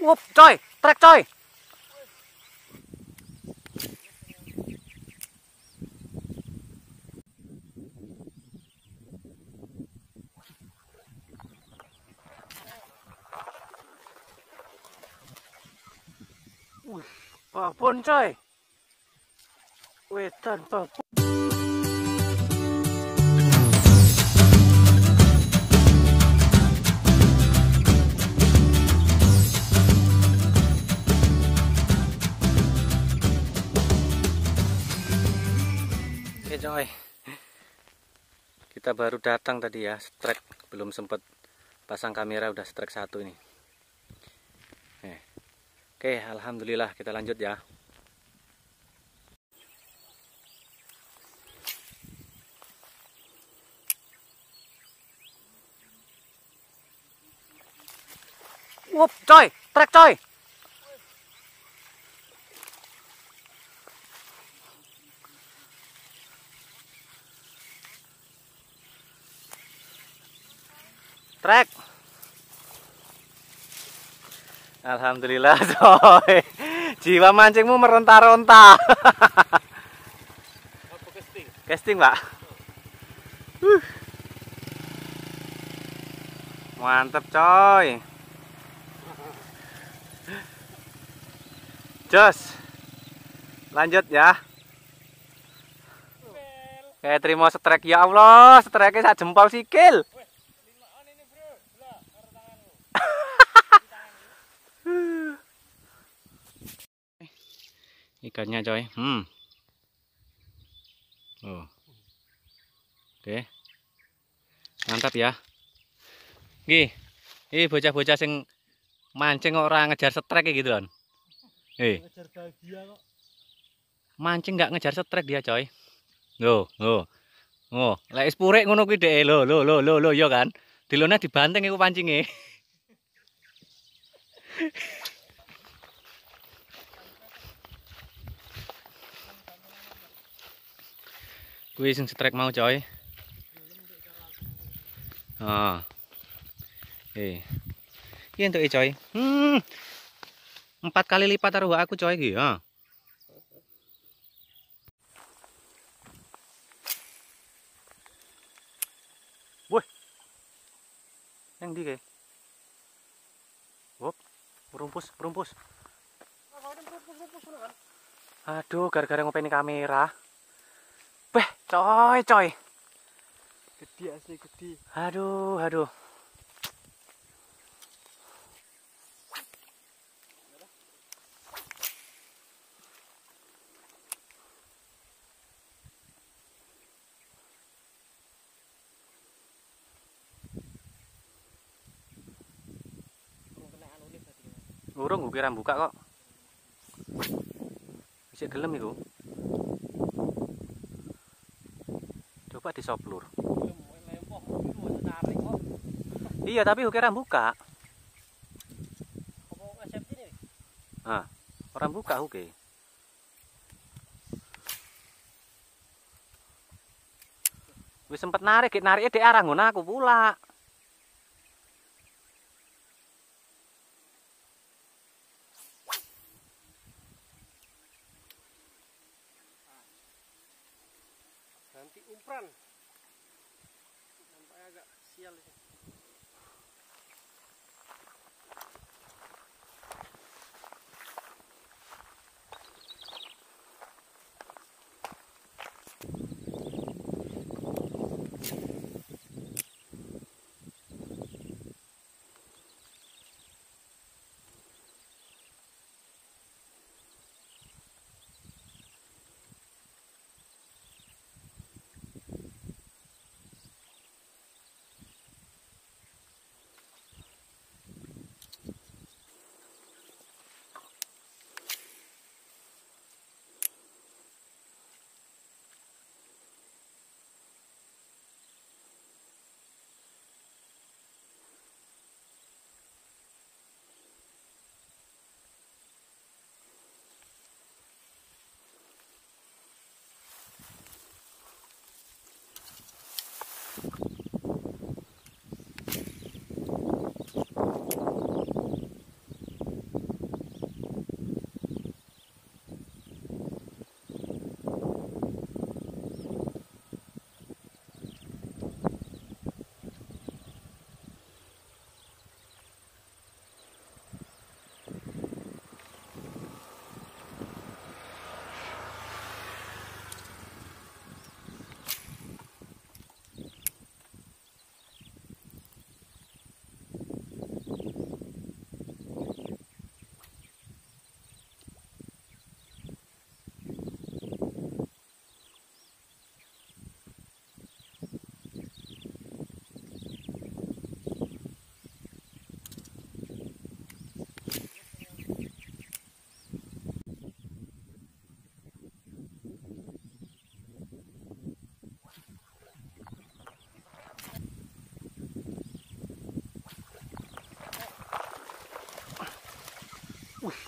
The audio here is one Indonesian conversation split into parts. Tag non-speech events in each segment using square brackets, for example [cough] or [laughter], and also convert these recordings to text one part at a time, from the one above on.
Wup, coy, trek coy. Wih, babon coy. Wedan babon. Oke Kita baru datang tadi ya Strike. Belum sempat pasang kamera Udah strike satu ini. Eh. Oke Alhamdulillah kita lanjut ya. Wup coy! Trek coy Trek. Alhamdulillah, [laughs] coy. Jiwa mancingmu meronta-ronta. casting? Casting, Pak. Uh. Mantep, coy. Jos. Lanjut ya. Kayak terima setrek ya Allah, setreknya sak jempol sikil. Ikannya coy hmm. Oh oke mantap ya Gih, ini bocah-bocah sing mancing orang ngejar setrek gitu kan eh mancing nggak ngejar setrek dia coy lo lo oh lek spurek ngono kuwi dhek lo lo lo lo lo yo kan dilone dibanting iku pancinge Kuwi sing strike mau coy. Ah. Eh. Iki entuk coy. Hmm. Empat kali lipat taruh aku coy iki, ha. Woi. Yang di. Wop, merumpus, merumpus. Aduh, gara-gara ngopeni kamera. Coy, coy. Gede asli gede. Aduh, aduh. Urung gue kira buka kok. Bisa gelem iku. Coba disoplur. Iya, tapi gue kira buka. Ah, orang buka oke. Wis sempet narik, nariknya di arah ngono aku pula.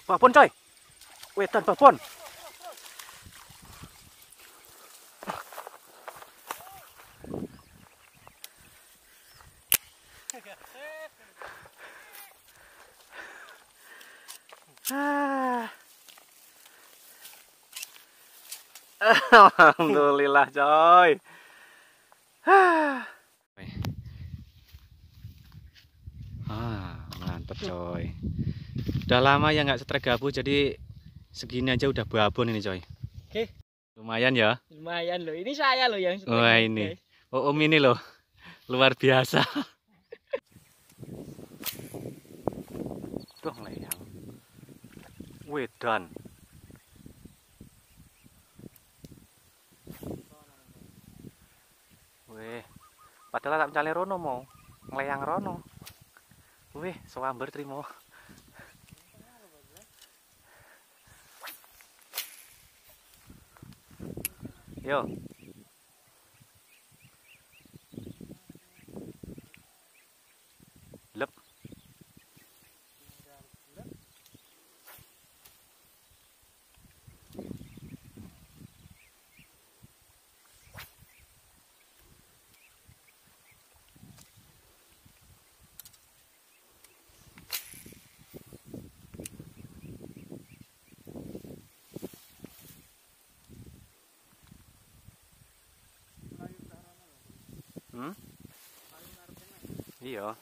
Babon coy. Wedan babon. Ah. Alhamdulillah coy. Ah. Ah, mantap coy. Udah lama ya nggak setrek gabu jadi segini aja udah babon ini coy. Oke. Lumayan ya. Lumayan loh. Ini saya loh yang setrek Wah, ini. Oh, om ini loh. Luar biasa. Tuh layang. Wedan. Weh. Padahal tak mencale rono mau. Ngelayang rono. Weh, sewamber trimo. 停 Iya.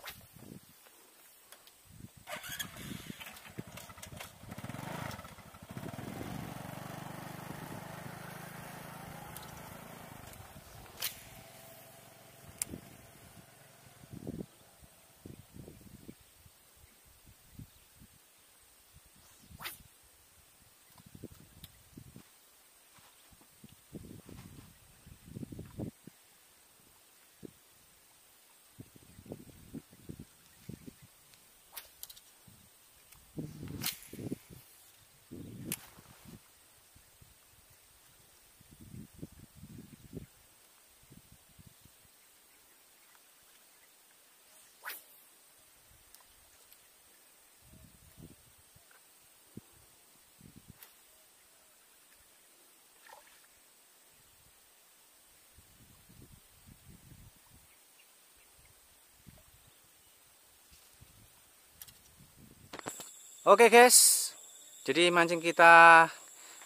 Oke guys, jadi mancing kita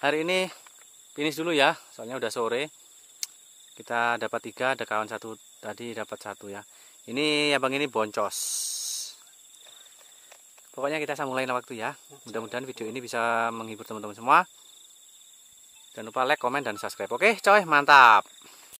hari ini finish dulu ya, soalnya udah sore. Kita dapat tiga, ada kawan satu tadi dapat satu ya. Ini abang ini boncos. Pokoknya kita sambung lain waktu ya. Mudah-mudahan video ini bisa menghibur teman-teman semua. Jangan lupa like, komen, dan subscribe. Oke coy, mantap.